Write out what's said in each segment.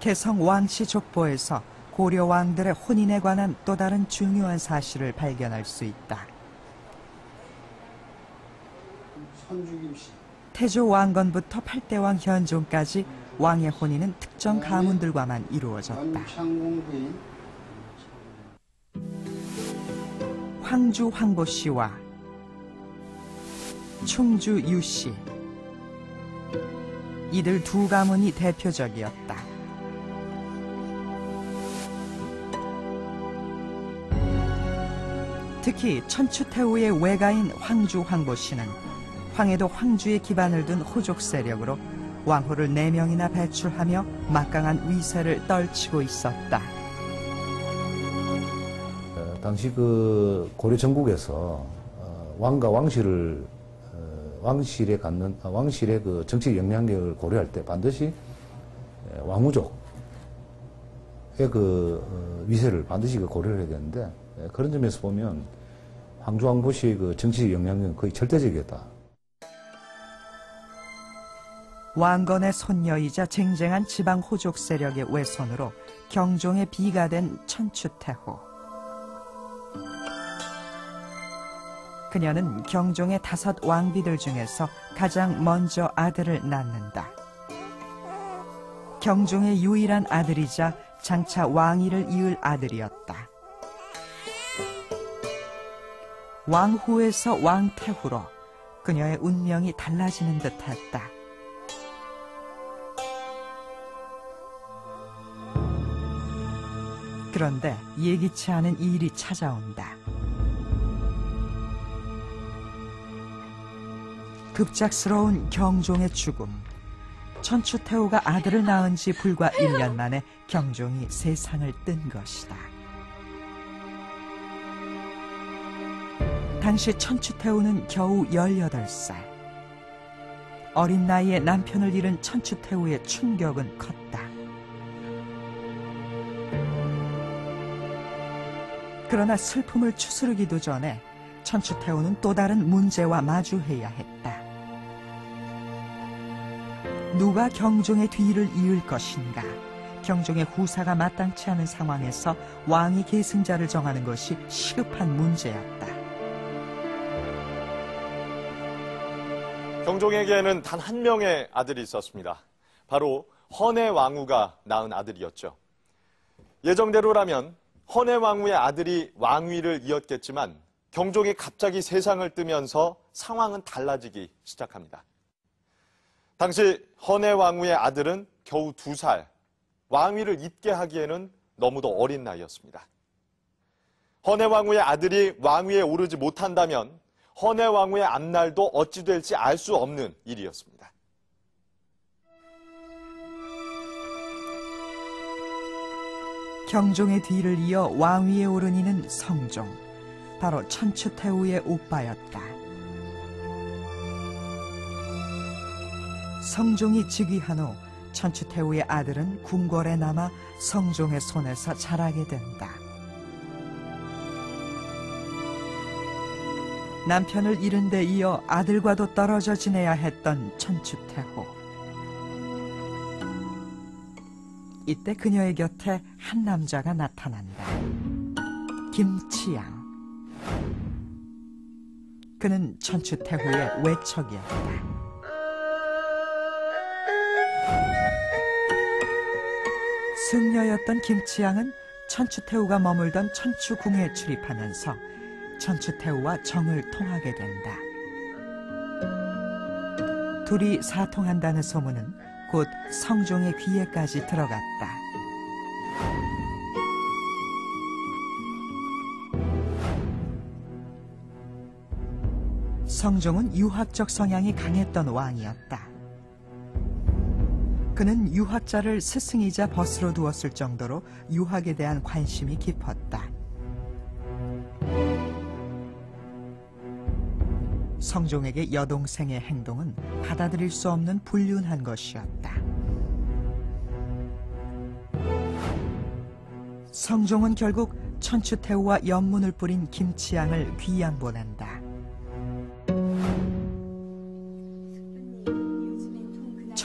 개성 왕씨 족보에서 고려 왕들의 혼인에 관한 또 다른 중요한 사실을 발견할 수 있다. 태조 왕건부터 팔대왕 현종까지 왕의 혼인은 특정 가문들과만 이루어졌다. 황주 황보 씨와 충주 유 씨. 이들 두 가문이 대표적이었다. 특히 천추태후의 외가인 황주 황보 씨는 황해도 황주에 기반을 둔 호족 세력으로 왕호를 네명이나 배출하며 막강한 위세를 떨치고 있었다. 어, 당시 그 고려 전국에서 어, 왕과 왕실을 어, 왕실에 갖는 아, 왕실의 그 정치 영향력을 고려할 때 반드시 에, 왕우족의 그 어, 위세를 반드시 그 고려를 해야 되는데 에, 그런 점에서 보면 황주 왕보 씨의 그 정치 영향력은 거의 절대적이었다. 왕건의 손녀이자 쟁쟁한 지방 호족 세력의 외손으로 경종의 비가 된 천추태후. 그녀는 경종의 다섯 왕비들 중에서 가장 먼저 아들을 낳는다. 경종의 유일한 아들이자 장차 왕위를 이을 아들이었다. 왕후에서 왕태후로 그녀의 운명이 달라지는 듯했다. 그런데 예기치 않은 일이 찾아온다. 급작스러운 경종의 죽음. 천추태후가 아들을 낳은 지 불과 1년 만에 경종이 세상을 뜬 것이다. 당시 천추태후는 겨우 18살. 어린 나이에 남편을 잃은 천추태후의 충격은 컸다. 그러나 슬픔을 추스르기도 전에 천추태후는 또 다른 문제와 마주해야 했다. 누가 경종의 뒤를 이을 것인가? 경종의 후사가 마땅치 않은 상황에서 왕이 계승자를 정하는 것이 시급한 문제였다. 경종에게는 단 한 명의 아들이 있었습니다. 바로 헌의 왕후가 낳은 아들이었죠. 예정대로라면 헌의 왕후의 아들이 왕위를 이었겠지만 경종이 갑자기 세상을 뜨면서 상황은 달라지기 시작합니다. 당시 헌의 왕후의 아들은 겨우 두 살, 왕위를 잇게 하기에는 너무도 어린 나이였습니다. 헌의 왕후의 아들이 왕위에 오르지 못한다면 헌의 왕후의 앞날도 어찌 될지 알 수 없는 일이었습니다. 경종의 뒤를 이어 왕위에 오른 이는 성종, 바로 천추태후의 오빠였다. 성종이 즉위한 후 천추태후의 아들은 궁궐에 남아 성종의 손에서 자라게 된다. 남편을 잃은 데 이어 아들과도 떨어져 지내야 했던 천추태후. 이때 그녀의 곁에 한 남자가 나타난다. 김치양. 그는 천추태후의 외척이었다. 승려였던 김치양은 천추태후가 머물던 천추궁에 출입하면서 천추태후와 정을 통하게 된다. 둘이 사통한다는 소문은 곧 성종의 귀에까지 들어갔다. 성종은 유학적 성향이 강했던 왕이었다. 그는 유학자를 스승이자 벗으로 두었을 정도로 유학에 대한 관심이 깊었다. 성종에게 여동생의 행동은 받아들일 수 없는 불륜한 것이었다. 성종은 결국 천추태후와 연문을 뿌린 김치양을 귀양 보낸다.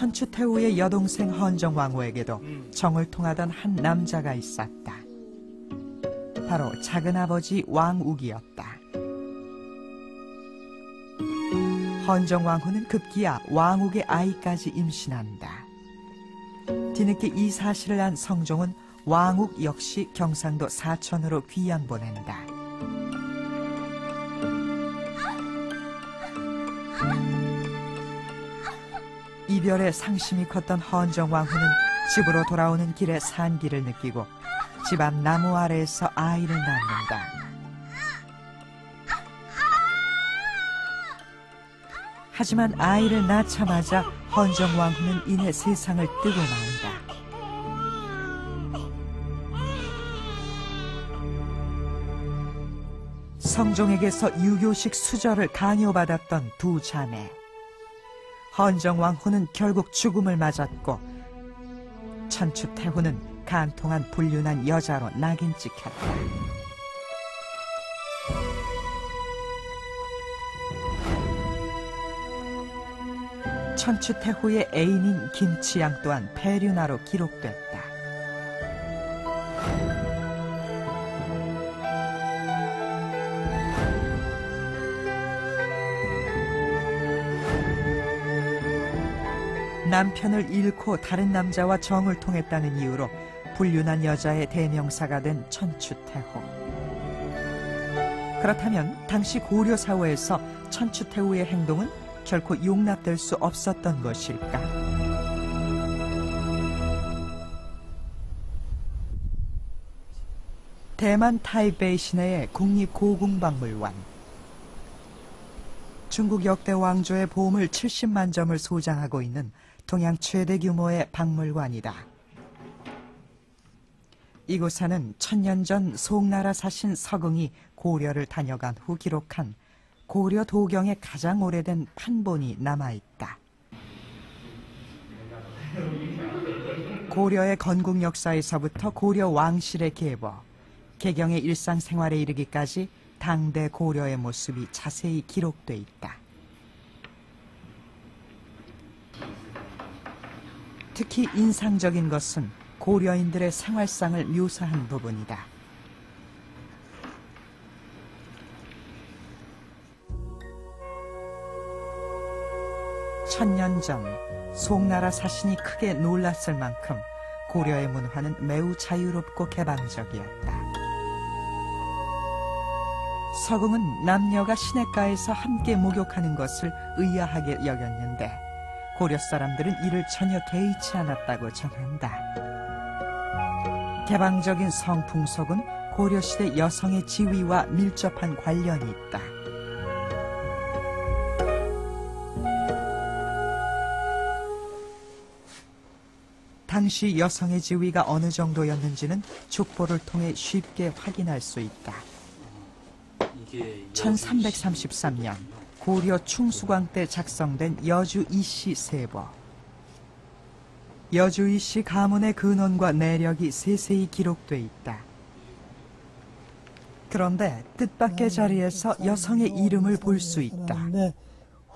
천추태후의 여동생 헌정왕후에게도 정을 통하던 한 남자가 있었다. 바로 작은아버지 왕욱이었다. 헌정왕후는 급기야 왕욱의 아이까지 임신한다. 뒤늦게 이 사실을 안 성종은 왕욱 역시 경상도 사천으로 귀양 보낸다. 이별에 상심이 컸던 헌정왕후는 집으로 돌아오는 길에 산기를 느끼고 집 앞 나무 아래에서 아이를 낳는다. 하지만 아이를 낳자마자 헌정왕후는 이내 세상을 뜨고 마는다. 성종에게서 유교식 수절을 강요받았던 두 자매. 헌정 왕후는 결국 죽음을 맞았고 천추 태후는 간통한 불륜한 여자로 낙인 찍혔다. 천추태후의 애인인 김치양 또한 폐륜아로 기록됐다. 남편을 잃고 다른 남자와 정을 통했다는 이유로 불륜한 여자의 대명사가 된 천추태후. 그렇다면 당시 고려 사회에서 천추태후의 행동은 결코 용납될 수 없었던 것일까? 대만 타이베이 시내의 국립고궁박물관. 중국 역대 왕조의 보물 70만 점을 소장하고 있는 동양 최대 규모의 박물관이다. 이곳에는 천년 전 송나라 사신 서궁이 고려를 다녀간 후 기록한 고려 도경의 가장 오래된 판본이 남아있다. 고려의 건국 역사에서부터 고려 왕실의 계보, 개경의 일상생활에 이르기까지 당대 고려의 모습이 자세히 기록돼 있다. 특히 인상적인 것은 고려인들의 생활상을 묘사한 부분이다. 천년 전 송나라 사신이 크게 놀랐을 만큼 고려의 문화는 매우 자유롭고 개방적이었다. 서궁은 남녀가 시냇가에서 함께 목욕하는 것을 의아하게 여겼는데 고려 사람들은 이를 전혀 개의치 않았다고 전한다. 개방적인 성풍속은 고려시대 여성의 지위와 밀접한 관련이 있다. 당시 여성의 지위가 어느 정도였는지는 족보를 통해 쉽게 확인할 수 있다. 1333년 고려 충수광 때 작성된 여주 이씨 세보. 여주 이씨 가문의 근원과 내력이 세세히 기록돼 있다. 그런데 뜻밖의 자리에서 여성의 이름을 볼 수 있다.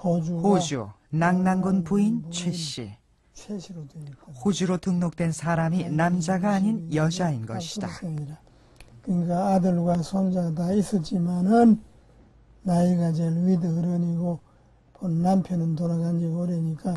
호주가 호주 낙랑군 부인 최 씨. 최씨로 되어 있거든요. 호주로 등록된 사람이 남자가 아닌 여자인 것이다. 그러니까 아들과 손자가 다 있었지만은 나이가 제일 윗어른이고 본 남편은 돌아간 지 오래니까